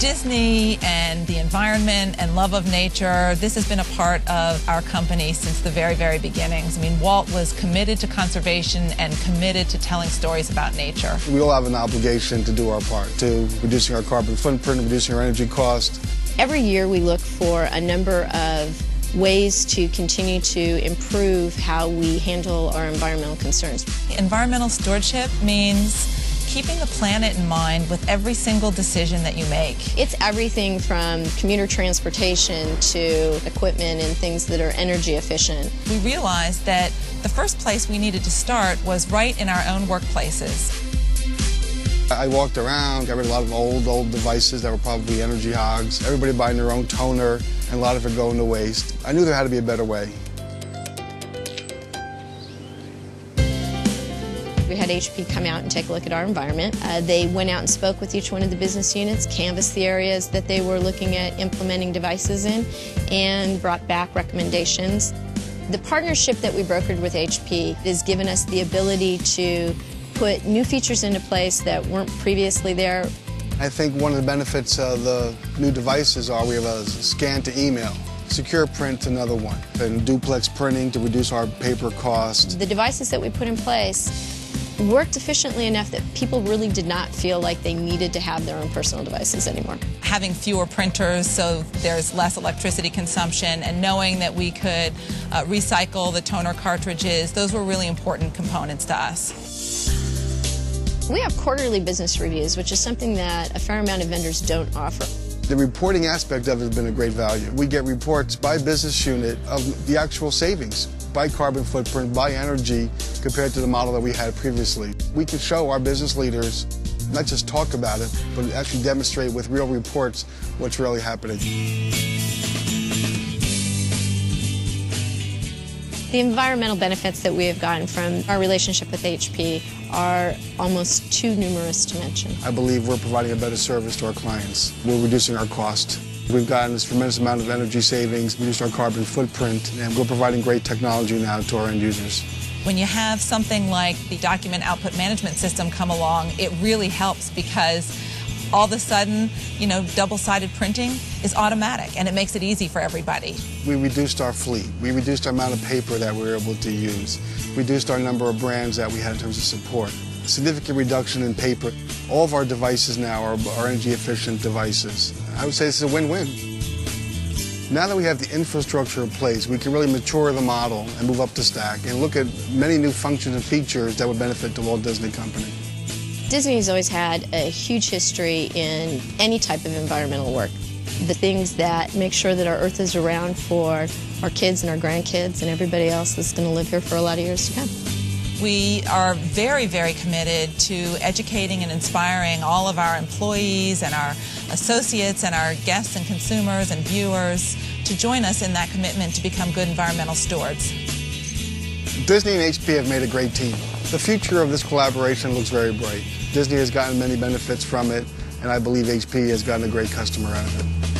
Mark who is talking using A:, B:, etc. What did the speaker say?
A: Disney and the environment and love of nature, this has been a part of our company since the very, very beginnings. I mean, Walt was committed to conservation and committed to telling stories about nature.
B: We all have an obligation to do our part, to reducing our carbon footprint, reducing our energy cost.
C: Every year we look for a number of ways to continue to improve how we handle our environmental concerns.
A: Environmental stewardship means keeping the planet in mind with every single decision that you make.
C: It's everything from commuter transportation to equipment and things that are energy efficient.
A: We realized that the first place we needed to start was right in our own workplaces.
B: I walked around, got rid of a lot of old, old devices that were probably energy hogs. Everybody buying their own toner, and a lot of it going to waste. I knew there had to be a better way.
C: We had HP come out and take a look at our environment. Uh, they went out and spoke with each one of the business units, canvassed the areas that they were looking at implementing devices in, and brought back recommendations. The partnership that we brokered with HP has given us the ability to put new features into place that weren't previously there.
B: I think one of the benefits of the new devices are we have a scan to email. Secure print, another one, and duplex printing to reduce our paper cost.
C: The devices that we put in place worked efficiently enough that people really did not feel like they needed to have their own personal devices anymore.
A: Having fewer printers so there's less electricity consumption and knowing that we could uh, recycle the toner cartridges, those were really important components to us.
C: We have quarterly business reviews, which is something that a fair amount of vendors don't offer.
B: The reporting aspect of it has been a great value. We get reports by business unit of the actual savings by carbon footprint, by energy, compared to the model that we had previously. We can show our business leaders, not just talk about it, but actually demonstrate with real reports what's really happening.
C: The environmental benefits that we have gotten from our relationship with HP are almost too numerous to mention.
B: I believe we're providing a better service to our clients. We're reducing our cost. We've gotten this tremendous amount of energy savings, reduced our carbon footprint, and we're providing great technology now to our end users.
A: When you have something like the document output management system come along, it really helps because all of a sudden, you know, double-sided printing is automatic and it makes it easy for everybody.
B: We reduced our fleet. We reduced our amount of paper that we were able to use. Reduced our number of brands that we had in terms of support. Significant reduction in paper. All of our devices now are, are energy efficient devices. I would say this is a win-win. Now that we have the infrastructure in place, we can really mature the model and move up the stack and look at many new functions and features that would benefit the Walt Disney Company.
C: Disney has always had a huge history in any type of environmental work. The things that make sure that our Earth is around for our kids and our grandkids and everybody else that's going to live here for a lot of years to come.
A: We are very, very committed to educating and inspiring all of our employees and our associates and our guests and consumers and viewers to join us in that commitment to become good environmental stewards.
B: Disney and HP have made a great team. The future of this collaboration looks very bright. Disney has gotten many benefits from it, and I believe HP has gotten a great customer out of it.